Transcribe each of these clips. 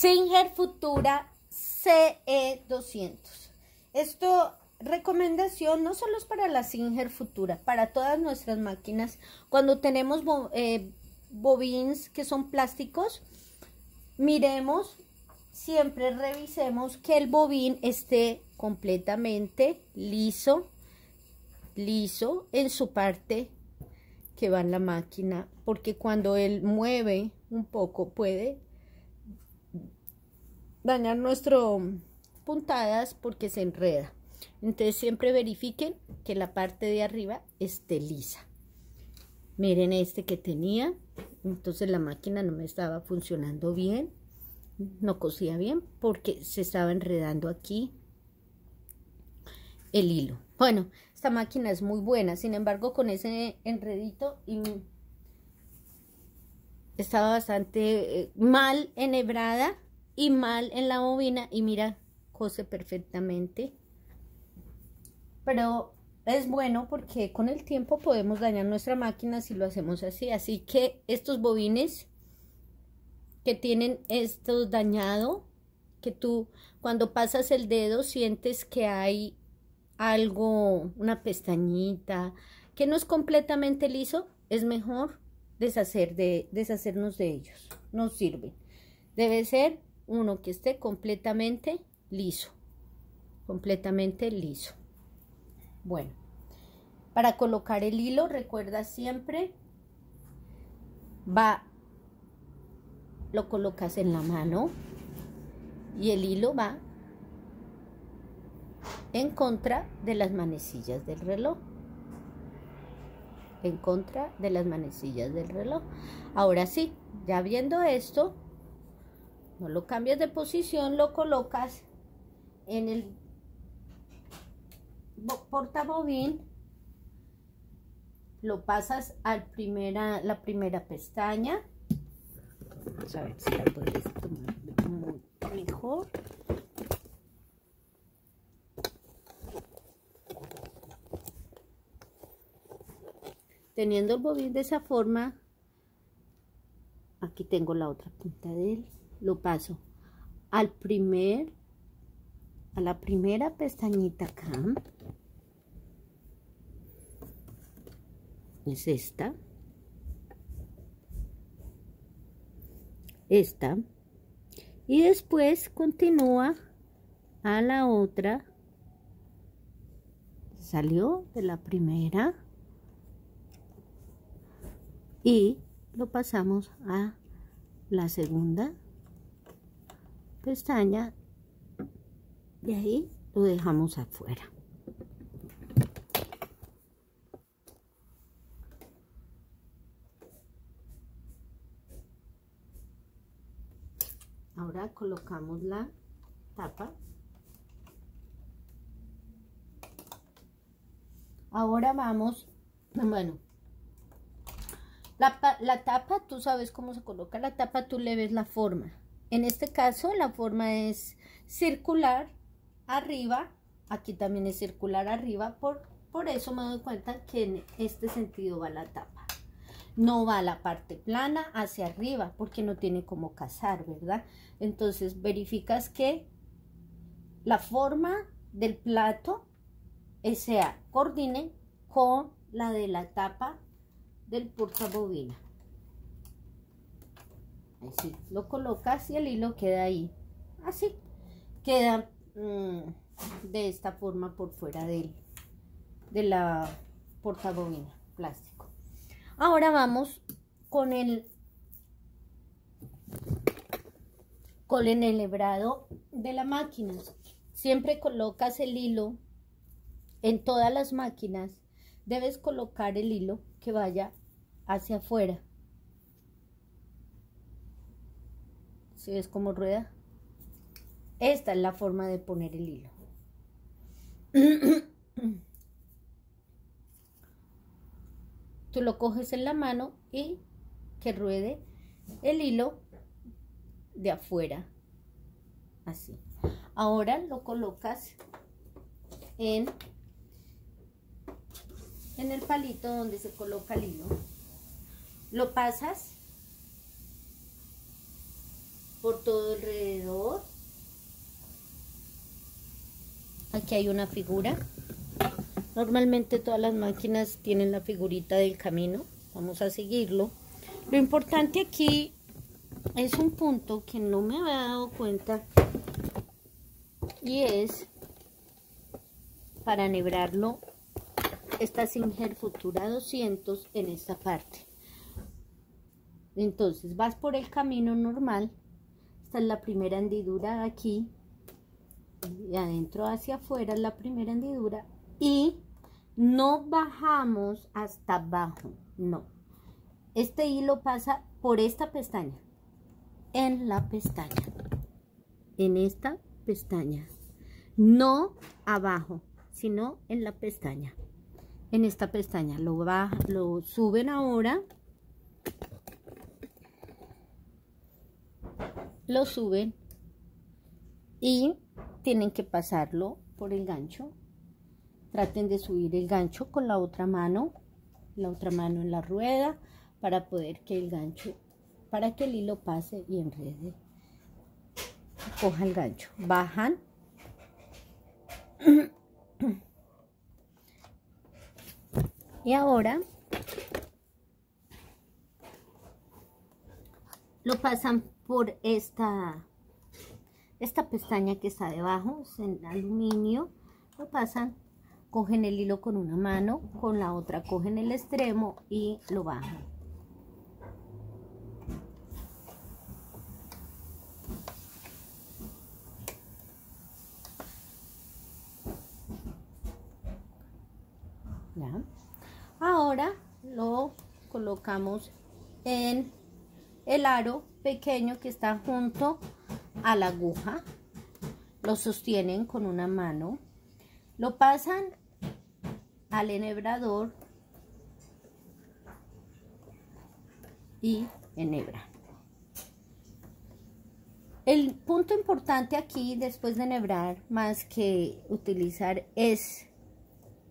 Singer Futura CE200. Esto recomendación no solo es para la Singer Futura, para todas nuestras máquinas. Cuando tenemos eh, bobins que son plásticos, miremos, siempre revisemos que el bobín esté completamente liso, liso en su parte que va en la máquina, porque cuando él mueve un poco puede dañar nuestro puntadas porque se enreda. Entonces siempre verifiquen que la parte de arriba esté lisa. Miren este que tenía, entonces la máquina no me estaba funcionando bien, no cosía bien porque se estaba enredando aquí el hilo. Bueno, esta máquina es muy buena, sin embargo con ese enredito y estaba bastante eh, mal enhebrada y mal en la bobina y mira, cose perfectamente. Pero es bueno porque con el tiempo podemos dañar nuestra máquina si lo hacemos así. Así que estos bobines que tienen esto dañado, que tú cuando pasas el dedo sientes que hay algo, una pestañita, que no es completamente liso, es mejor deshacer de, deshacernos de ellos. No sirven. Debe ser uno que esté completamente liso. Completamente liso. Bueno, para colocar el hilo, recuerda siempre, va, lo colocas en la mano y el hilo va en contra de las manecillas del reloj. En contra de las manecillas del reloj. Ahora sí, ya viendo esto, no lo cambias de posición, lo colocas en el portabobín, lo pasas al primera, la primera pestaña. Vamos a ver si la puedes tomar mejor. Teniendo el bobín de esa forma, aquí tengo la otra punta de él, lo paso al primer, a la primera pestañita acá. Es esta. Esta. Y después continúa a la otra. Salió de la primera y lo pasamos a la segunda pestaña de ahí lo dejamos afuera ahora colocamos la tapa ahora vamos bueno la, tapa, tú sabes cómo se coloca la tapa, tú le ves la forma. En este caso, la forma es circular arriba. Aquí también es circular arriba. Por, por eso me doy cuenta que en este sentido va la tapa. No va la parte plana hacia arriba porque no tiene como cazar, ¿verdad? Entonces verificas que la forma del plato sea coordine con la de la tapa del portabobina. Lo colocas y el hilo queda ahí. Así, queda mm, de esta forma por fuera de la portabobina plástico. Ahora vamos con el con el enhebrado de la máquina. Siempre colocas el hilo en todas las máquinas. Debes colocar el hilo que vaya hacia afuera. ¿Si ves cómo rueda? Esta es la forma de poner el hilo. Tú lo coges en la mano y que ruede el hilo de afuera. Así. Ahora lo colocas en en el palito donde se coloca el hilo, lo pasas por todo alrededor. Aquí hay una figura. Normalmente todas las máquinas tienen la figurita del camino. Vamos a seguirlo. Lo importante aquí es un punto que no me había dado cuenta y es para nebrarlo esta Singer Futura 200 en esta parte. Entonces vas por el camino normal, esta es la primera hendidura aquí, y adentro hacia afuera la primera hendidura y no bajamos hasta abajo, no. Este hilo pasa por esta pestaña, en la pestaña, en esta pestaña, no abajo, sino en la pestaña, en esta pestaña. Lo, baja, lo suben ahora, lo suben y tienen que pasarlo por el gancho. Traten de subir el gancho con la otra mano, la otra mano en la rueda, para poder que el gancho, para que el hilo pase y enrede. Coja el gancho. Bajan. Y ahora lo pasan por esta esta pestaña que está debajo, es en aluminio, lo pasan, cogen el hilo con una mano, con la otra cogen el extremo y lo bajan. ¿Ya? Ahora lo colocamos en el aro pequeño que está junto a la aguja, lo sostienen con una mano, lo pasan al enhebrador y enhebra. El punto importante aquí después de enhebrar más que utilizar es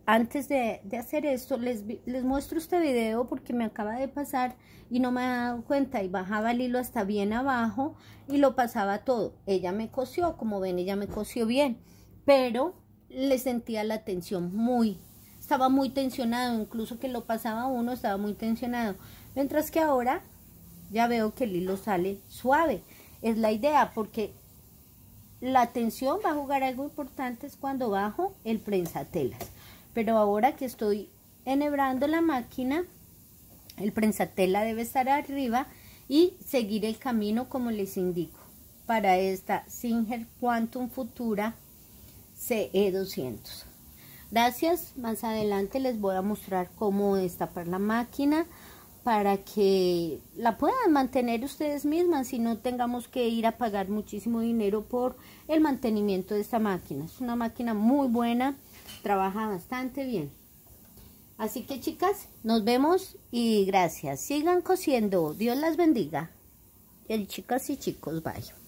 antes de, hacer esto, les, les, muestro este video porque me acaba de pasar y no me he dado cuenta y bajaba el hilo hasta bien abajo y lo pasaba todo. Ella me cosió, como ven, ella me cosió bien, pero le sentía la tensión muy, estaba muy tensionado, incluso que lo pasaba uno estaba muy tensionado. Mientras que ahora ya veo que el hilo sale suave. Es la idea porque la tensión va a jugar algo importante es cuando bajo el prensatelas pero ahora que estoy enhebrando la máquina, el prensatela debe estar arriba y seguir el camino como les indico para esta Singer Quantum Futura CE200. Gracias, más adelante les voy a mostrar cómo destapar la máquina para que la puedan mantener ustedes mismas y no tengamos que ir a pagar muchísimo dinero por el mantenimiento de esta máquina. Es una máquina muy buena trabaja bastante bien. Así que chicas, nos vemos y gracias. Sigan cosiendo. Dios las bendiga. Y chicas y chicos, bye.